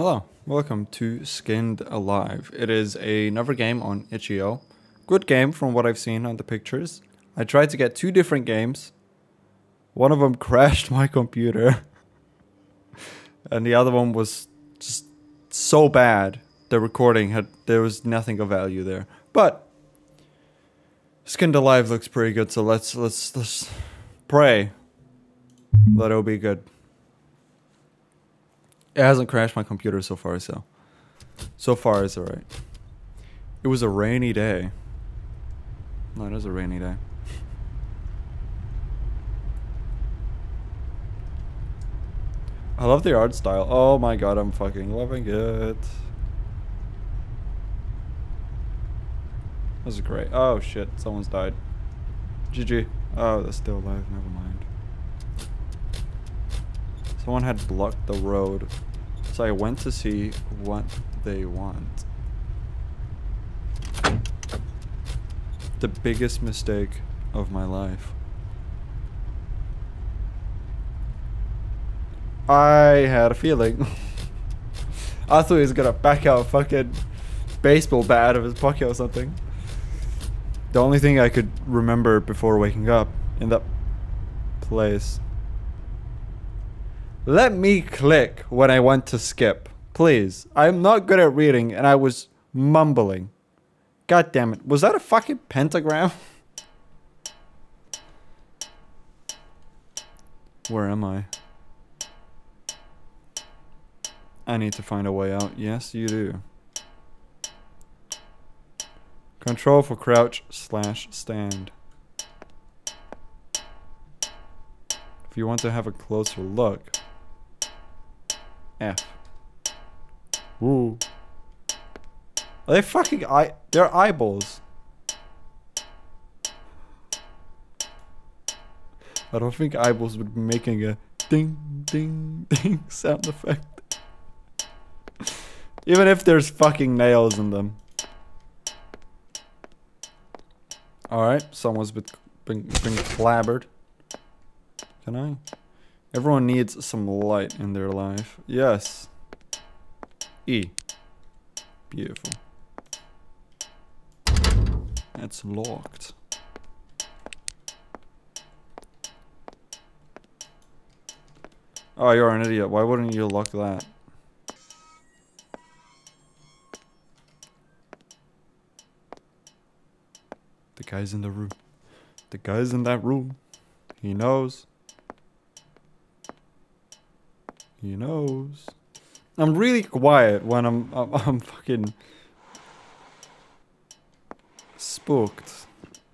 Hello, welcome to Skinned Alive. It is another game on itch.io. Good game from what I've seen on the pictures. I tried to get two different games. One of them crashed my computer. and the other one was just so bad. The recording had there was nothing of value there. But Skinned Alive looks pretty good, so let's let's let's pray that it'll be good. It hasn't crashed my computer so far, so so far it's alright. It was a rainy day. No, it is a rainy day. I love the art style. Oh my god, I'm fucking loving it. This is great. Oh shit, someone's died. GG. Oh, they're still alive. Never mind. Someone had blocked the road. So I went to see what they want. The biggest mistake of my life. I had a feeling. I thought he was gonna back out a fucking baseball bat out of his pocket or something. The only thing I could remember before waking up in that place. Let me click when I want to skip. Please. I'm not good at reading and I was mumbling. God damn it. Was that a fucking pentagram? Where am I? I need to find a way out. Yes, you do. Control for crouch slash stand. If you want to have a closer look. F. Ooh. Are they fucking eye- They're eyeballs. I don't think eyeballs would be making a ding, ding, ding sound effect. Even if there's fucking nails in them. Alright, someone's been, been, been clobbered. Can I? Everyone needs some light in their life. Yes. E. Beautiful. It's locked. Oh, you're an idiot. Why wouldn't you lock that? The guy's in the room. The guy's in that room. He knows. He knows. I'm really quiet when I'm I'm, I'm fucking spooked,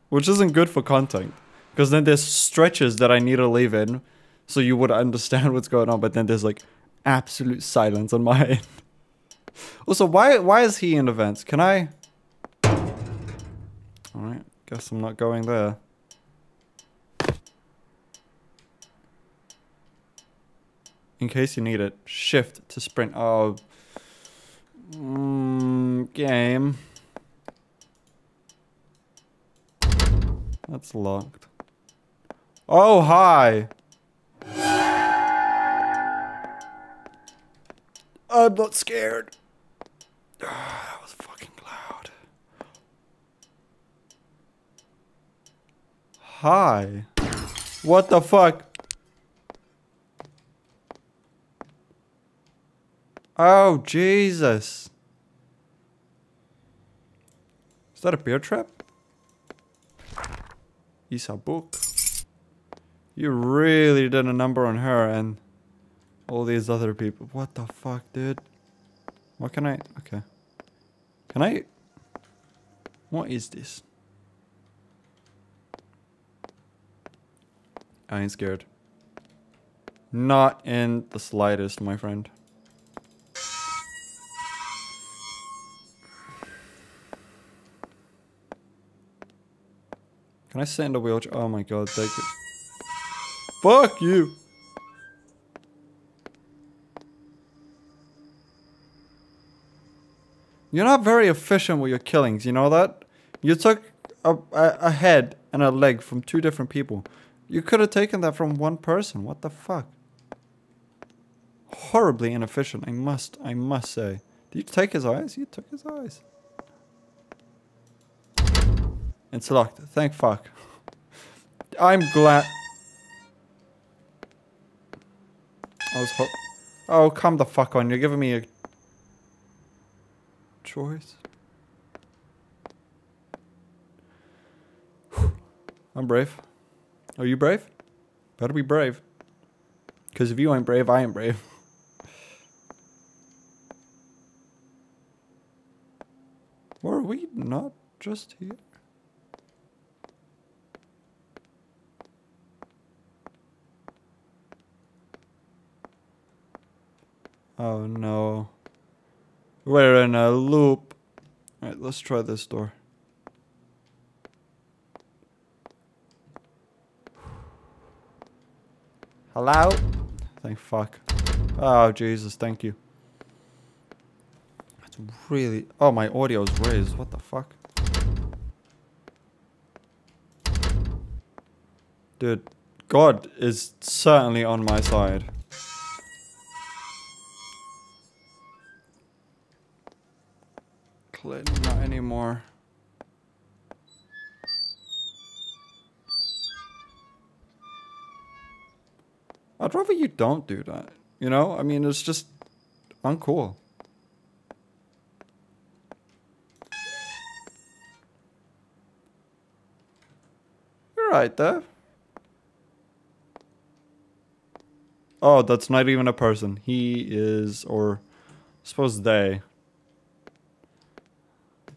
which isn't good for content, because then there's stretches that I need to leave in, so you would understand what's going on. But then there's like absolute silence on my end. Also, why why is he in events? Can I? All right, guess I'm not going there. In case you need it, shift to sprint. Oh, mm, game. That's locked. Oh, hi. I'm not scared. that was fucking loud. Hi. What the fuck? Oh, Jesus. Is that a bear trap? Isa book. You really did a number on her and all these other people. What the fuck, dude? What can I... Okay. Can I... What is this? I ain't scared. Not in the slightest, my friend. Can I sit in the wheelchair? Oh my god, thank you. Fuck you! You're not very efficient with your killings, you know that? You took a, a, a head and a leg from two different people. You could have taken that from one person. What the fuck? horribly inefficient. I must, I must say. Did you take his eyes? You took his eyes. It's locked. Thank fuck. I'm glad. I was ho- Oh, come the fuck on. You're giving me a choice. I'm brave. Are you brave? Better be brave. Because if you ain't brave, I ain't brave. Were we not just here? Oh no. We're in a loop. Alright, let's try this door. Hello? Thank fuck. Oh Jesus, thank you. That's really Oh my audio's raised. What the fuck? Dude, God is certainly on my side. I'd rather you don't do that. You know? I mean, it's just uncool. You're right there. Oh, that's not even a person. He is, or I suppose they.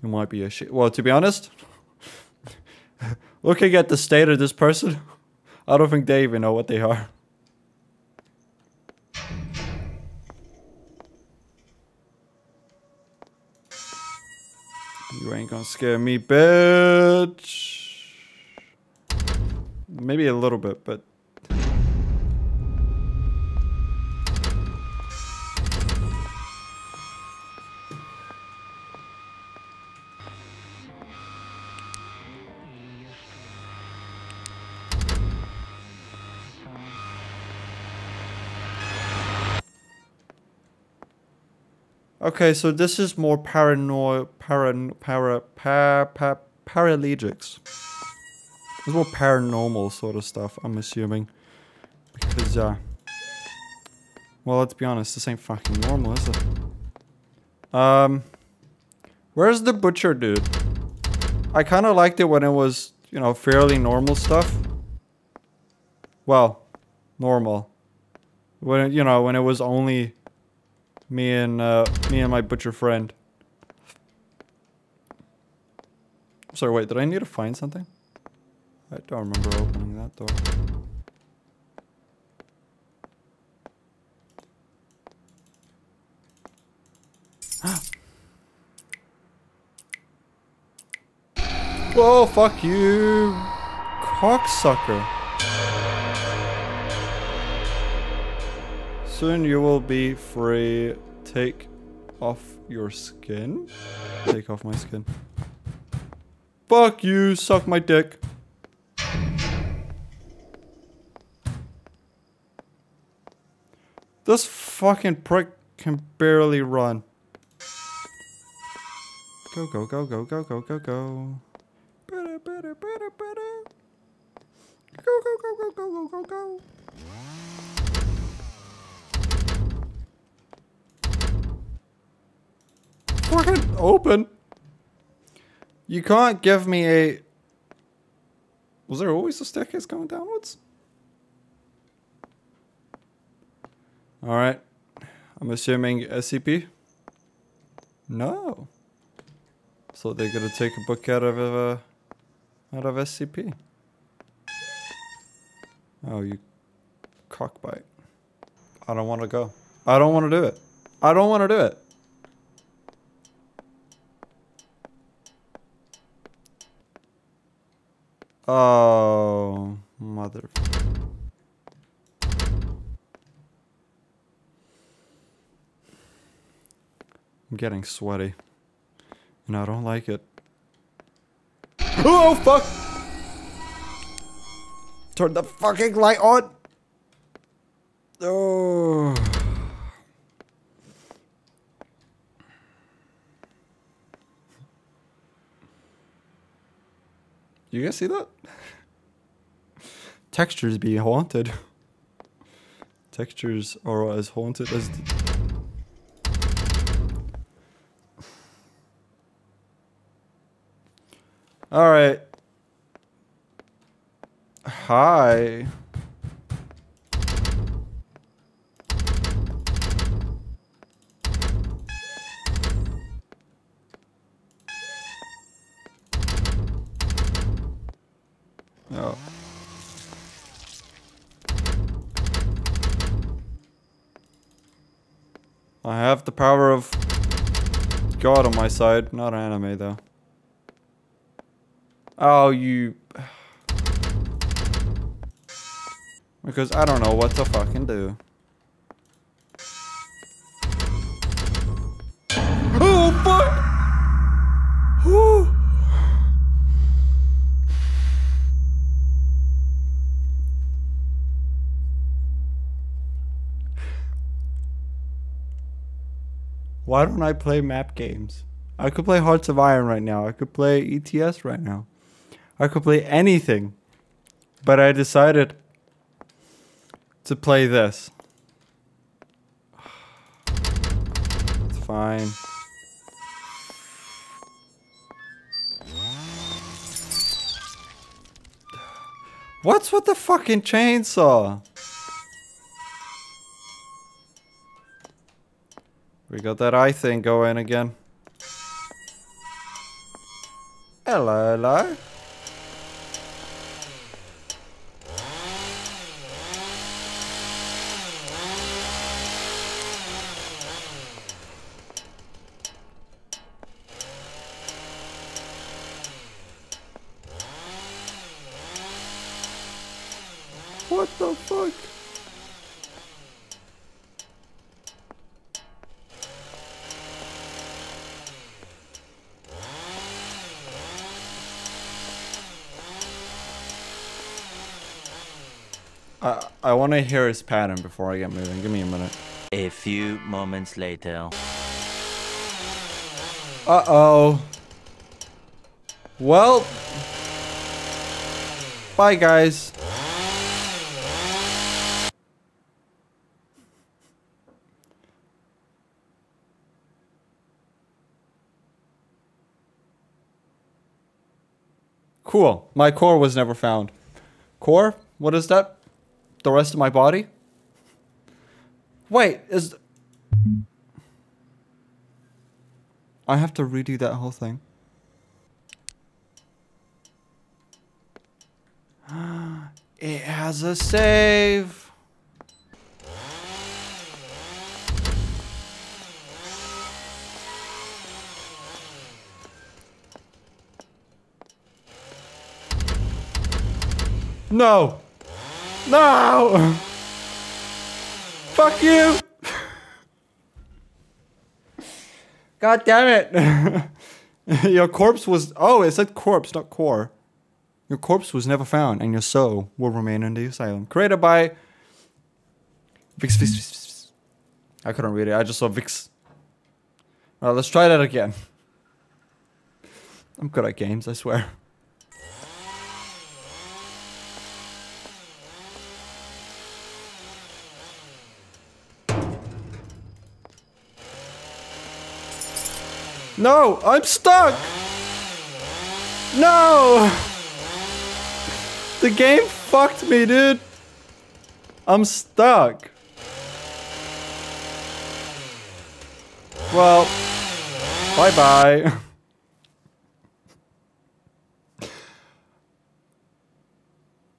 It might be a shit. Well, to be honest, looking at the state of this person, I don't think they even know what they are. You ain't gonna scare me, bitch. Maybe a little bit, but Okay, so this is more paranoid, paran, para, para, para, paralegics. It's more paranormal sort of stuff, I'm assuming. Because, uh... Well, let's be honest, this ain't fucking normal, is it? Um... Where's the butcher dude? I kind of liked it when it was, you know, fairly normal stuff. Well, normal. When, you know, when it was only me and uh, me and my butcher friend. Sorry, wait, did I need to find something? I don't remember opening that door. Whoa, fuck you, cocksucker. Soon you will be free. Take off your skin. Take off my skin. Fuck you, suck my dick. This fucking prick can barely run. Go, go, go, go, go, go, go, go. Better, better, better, better. Go, go, go, go, go, go, go, go. Fucking open. You can't give me a... Was there always a staircase going downwards? Alright. I'm assuming SCP? No. So they're gonna take a book out of uh, out of SCP. Oh, you cockbite. I don't want to go. I don't want to do it. I don't want to do it. Oh, mother. I'm getting sweaty. And I don't like it. Oh, fuck! Turn the fucking light on! Oh. You guys see that? Textures be haunted. Textures are as haunted as. All right. Hi. Oh. I have the power of God on my side, not an anime though. Oh, you... Because I don't know what to fucking do. Oh, fuck! Whew. Why don't I play map games? I could play Hearts of Iron right now. I could play ETS right now. I could play anything. But I decided to play this. It's fine. What's with the fucking chainsaw? We got that eye thing going again. Hello, hello. What the fuck? I I want to hear his pattern before I get moving. Give me a minute. A few moments later. Uh oh. Well. Bye, guys. Cool. My core was never found. Core? What is that? The rest of my body? Wait, is. I have to redo that whole thing. It has a save. No. No. Fuck you. God damn it. your corpse was. Oh, it said corpse, not core. Your corpse was never found, and your soul will remain in the asylum. Created by. Vix, Vix, Vix, Vix. I couldn't read it. I just saw Vix. Alright, let's try that again. I'm good at games, I swear. No, I'm stuck. No. The game fucked me, dude. I'm stuck. Well, bye bye.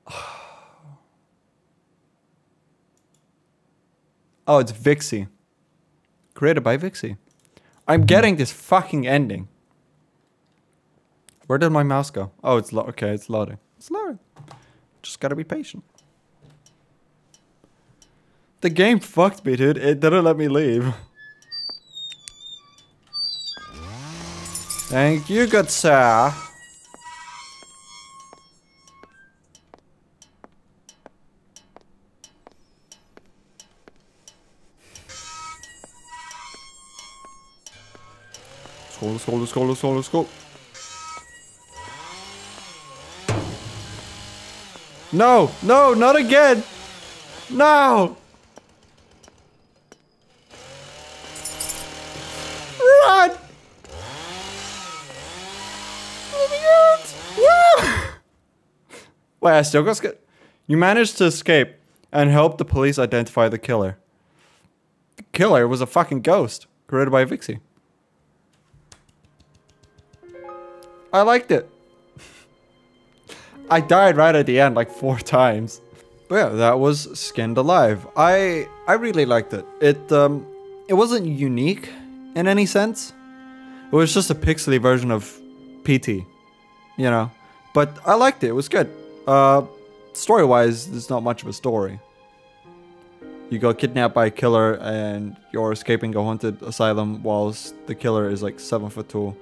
oh, it's Viksy. Created by Viksy. I'm getting this fucking ending. Where did my mouse go? Oh, it's lo okay. It's loading. It's loading. Just gotta be patient. The game fucked me, dude. It didn't let me leave. Thank you, good sir. Go, let's go, let's go, let's go, let's go. No, no, not again. No. Run. Out. Wait, I still got. You managed to escape and help the police identify the killer. The killer was a fucking ghost created by Viksy. I liked it. I died right at the end like four times. But yeah, that was Skinned Alive. I I really liked it. It um it wasn't unique in any sense. It was just a pixely version of PT, you know. But I liked it. It was good. Uh story-wise, there's not much of a story. You got kidnapped by a killer and you're escaping a haunted asylum whilst the killer is like seven foot tall,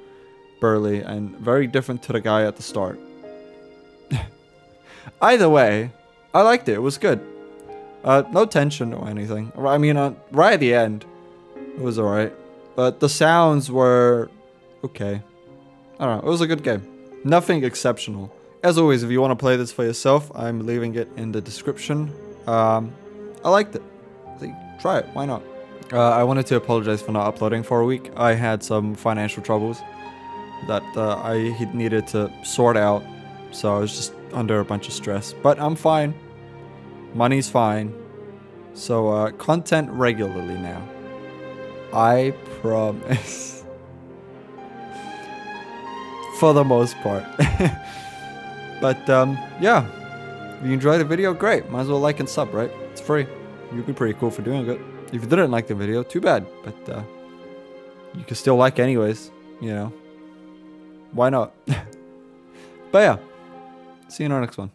burly, and very different to the guy at the start. Either way, I liked it. It was good. Uh, no tension or anything. I mean, uh, right at the end, it was alright. But the sounds were okay. I don't know. It was a good game. Nothing exceptional. As always, if you want to play this for yourself, I'm leaving it in the description. Um, I liked it. Try it. Why not? Uh, I wanted to apologize for not uploading for a week. I had some financial troubles that uh, I needed to sort out. So I was just under a bunch of stress. But I'm fine. Money's fine. So uh, content regularly now. I promise. For the most part. but um, yeah. If you enjoyed the video, great. Might as well like and sub, right? It's free. You'd be pretty cool for doing it. If you didn't like the video, too bad. But uh, you can still like anyways, you know. Why not? but yeah. See you in our next one.